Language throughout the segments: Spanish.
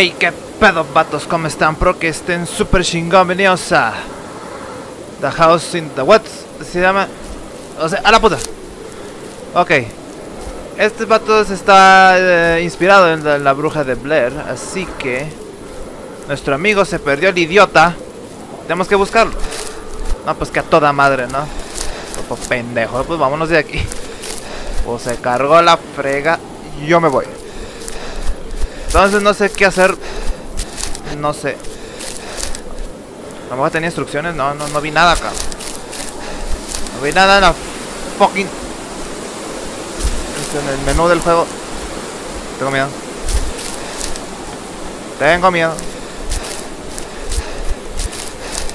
Hey, qué pedo, vatos, ¿cómo están? Pro que estén super chingón. Bienvenidos a The House in the What se llama. O sea, a la puta. Ok. Este vato está eh, inspirado en la, la bruja de Blair. Así que. Nuestro amigo se perdió el idiota. Tenemos que buscarlo. No, pues que a toda madre, ¿no? Pues pendejo, pues vámonos de aquí. Pues se cargó la frega. Yo me voy. Entonces no sé qué hacer. No sé. A lo mejor tenía instrucciones. No, no, no vi nada acá. No vi nada en la fucking. En el menú del juego. Tengo miedo. Tengo miedo.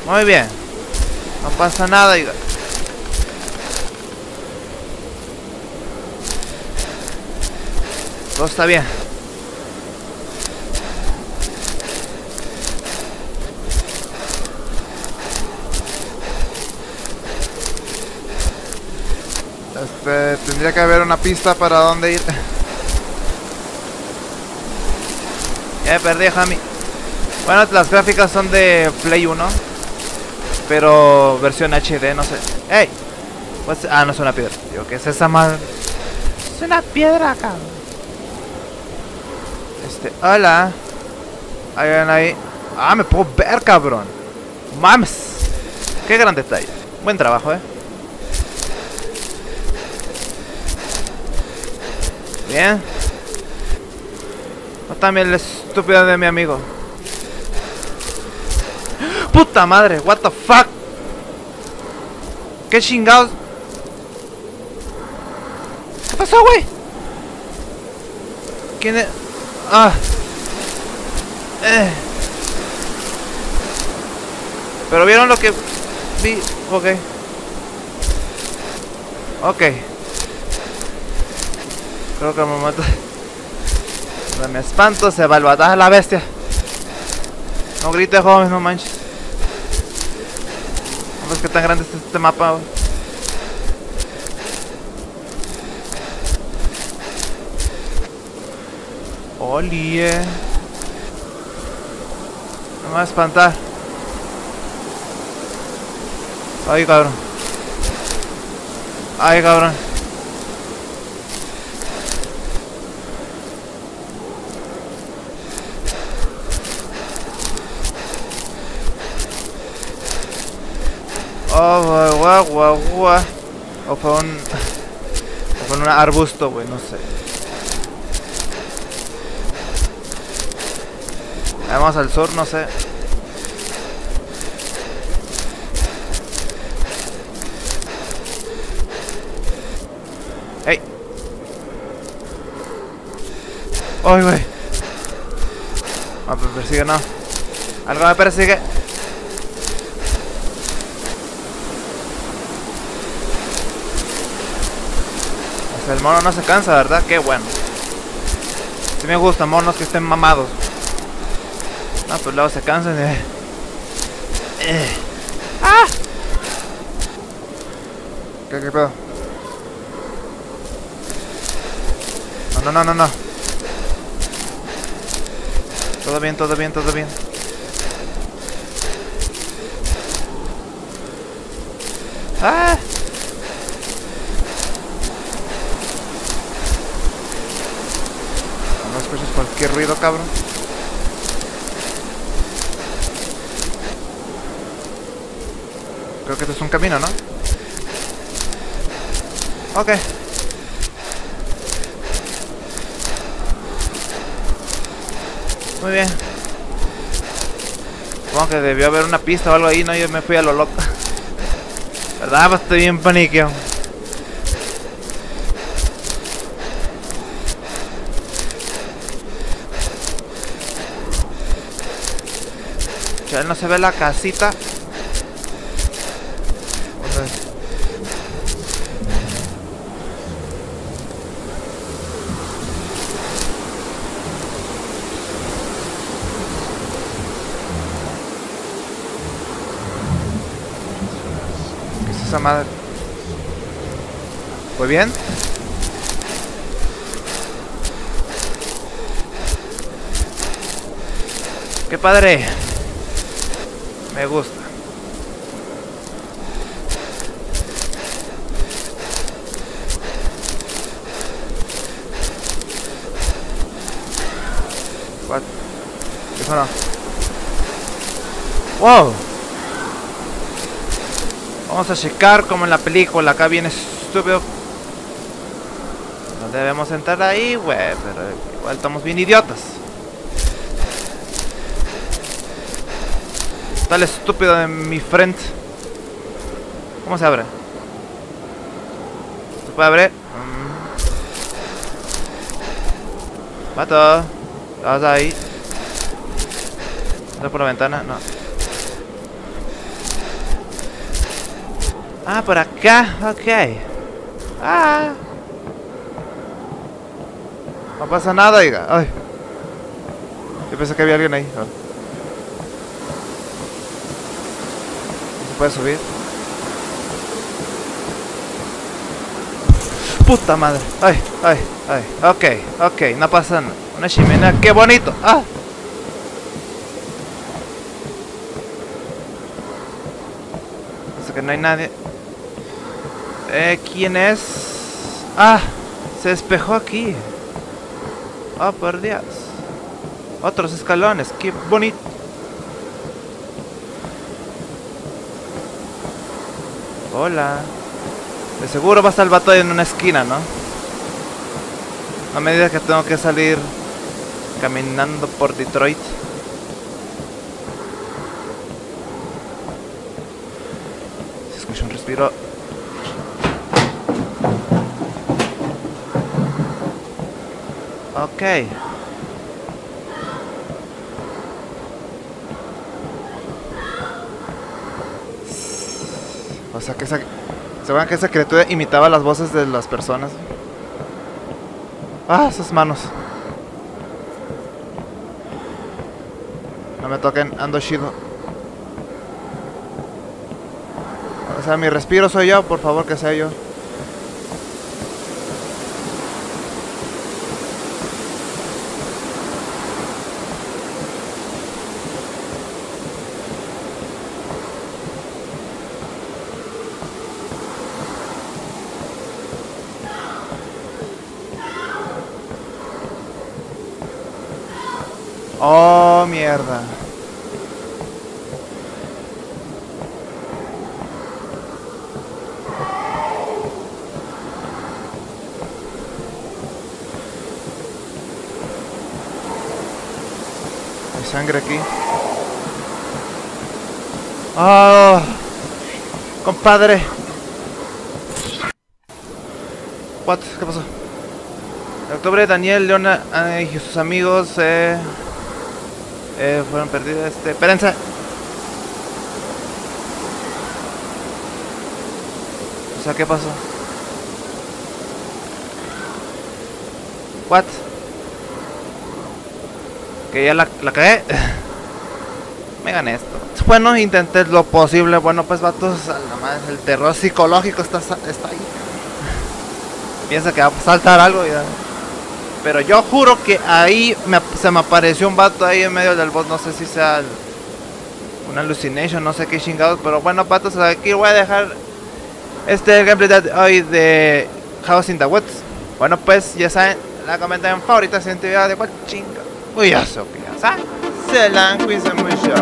Muy bien. No pasa nada, diga. Todo está bien. Este, tendría que haber una pista para dónde ir. ya perdí, Jami. Bueno, las gráficas son de Play 1. Pero versión HD, no sé. ¡Ey! Pues, ah, no es una piedra. Digo, ¿qué es esa madre? Es una piedra, cabrón. Este, hola. Hay alguien ahí. Ah, me puedo ver, cabrón. Mames. Qué gran detalle. Buen trabajo, eh. Bien. No también el estúpido de mi amigo. Puta madre, what the fuck. ¿Qué chingados? ¿Qué pasó, güey? ¿Quién es? Ah. Eh. Pero vieron lo que vi. Ok. Ok. Creo que me mata. Me espanto, se va el bataje la bestia. No grites, joven, no manches. No ves que tan grande es este mapa. güey? Olie. No me va a espantar. Ay, cabrón. Ay, cabrón. Oh, guau, guau, guau. O fue un. O fue un arbusto, güey, no sé. Vamos al sur, no sé. ¡Ey! ¡Ay, güey! Ah, me persigue, no. Algo me persigue. Sea, el mono no se cansa, ¿verdad? Qué bueno. Sí me gustan monos que estén mamados. No, pues luego se cansan de... Eh. ¡Ah! ¿Qué, qué pedo? No, no, no, no, no. Todo bien, todo bien, todo bien. ¡Ah! No escuches cualquier ruido, cabrón. Creo que este es un camino, ¿no? Ok. Muy bien. Supongo que debió haber una pista o algo ahí, ¿no? Yo me fui a lo loco. ¿Verdad? Pues estoy bien paniqueo. Ya no se ve la casita. ¿Qué es esa madre? ¿Fue bien? Qué padre. Me gusta. What? ¿Qué sonó? Wow. Vamos a checar como en la película. Acá viene estúpido. No debemos entrar ahí, güey. Pero igual estamos bien idiotas. El estúpido de mi friend. ¿Cómo se abre? ¿Se puede abrir? Mm. Mato. ¿Estás ahí? ¿Entra por la ventana? No. Ah, por acá. Ok. Ah. No pasa nada, diga. Ay. Yo pensé que había alguien ahí. Ah. ¿Se puede subir? Puta madre. Ay, ay, ay. Ok, ok. No pasa nada. Una chimenea. ¡Qué bonito! ¡Ah! Que no hay nadie. Eh, ¿quién es? Ah, se despejó aquí. Oh, por Dios. Otros escalones, qué bonito. Hola. De seguro va a estar el vato en una esquina, ¿no? A medida que tengo que salir caminando por Detroit. Se escucha un respiro. Ok. O sea que esa... ¿Se que esa criatura imitaba las voces de las personas? Ah, esas manos. No me toquen, ando chido. O sea, mi respiro soy yo, por favor que sea yo. Oh, mierda. Hay sangre aquí. Oh, compadre. What? ¿Qué pasó? En octubre, Daniel, Leona y sus amigos eh, eh, fueron perdidos. Este, espérense. O sea, ¿qué pasó? What? Que ya la, la cagué. Me gané esto. Bueno, intenté lo posible. Bueno, pues vatos, a la madre, el terror psicológico está, está ahí. Piensa que va a saltar algo ya. Pero yo juro que ahí me, se me apareció un vato ahí en medio del boss. No sé si sea una hallucination, no sé qué chingados. Pero bueno, patos, aquí voy a dejar este gameplay de hoy de House in the Woods. Bueno, pues ya saben, la comentan en favoritas en video de cuál chinga. Uy, ya saben. Se la han mucho.